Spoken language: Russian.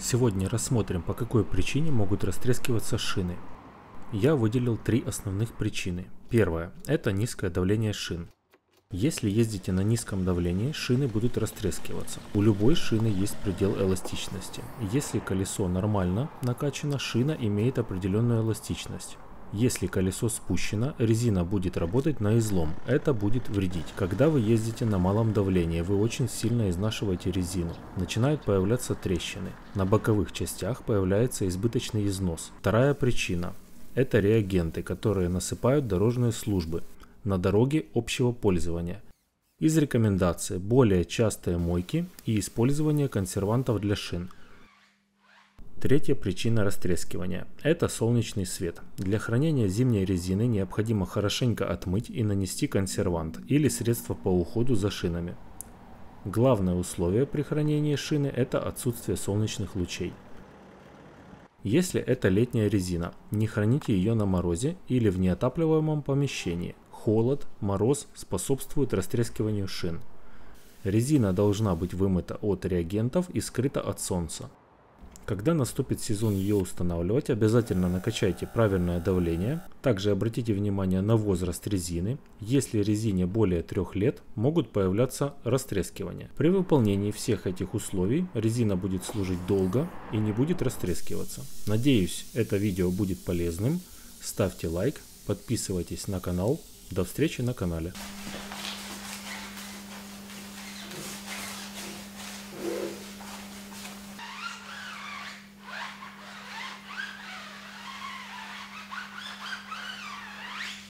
Сегодня рассмотрим, по какой причине могут растрескиваться шины. Я выделил три основных причины. Первое – это низкое давление шин. Если ездите на низком давлении, шины будут растрескиваться. У любой шины есть предел эластичности. Если колесо нормально накачано, шина имеет определенную эластичность. Если колесо спущено, резина будет работать на излом. Это будет вредить. Когда вы ездите на малом давлении, вы очень сильно изнашиваете резину. Начинают появляться трещины. На боковых частях появляется избыточный износ. Вторая причина – это реагенты, которые насыпают дорожные службы на дороге общего пользования. Из рекомендаций более частые мойки и использование консервантов для шин – Третья причина растрескивания – это солнечный свет. Для хранения зимней резины необходимо хорошенько отмыть и нанести консервант или средство по уходу за шинами. Главное условие при хранении шины – это отсутствие солнечных лучей. Если это летняя резина, не храните ее на морозе или в неотапливаемом помещении. Холод, мороз способствуют растрескиванию шин. Резина должна быть вымыта от реагентов и скрыта от солнца. Когда наступит сезон ее устанавливать, обязательно накачайте правильное давление. Также обратите внимание на возраст резины. Если резине более 3 лет, могут появляться растрескивания. При выполнении всех этих условий резина будет служить долго и не будет растрескиваться. Надеюсь, это видео будет полезным. Ставьте лайк, подписывайтесь на канал. До встречи на канале.